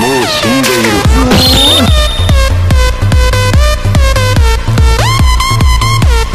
もう死んでいる。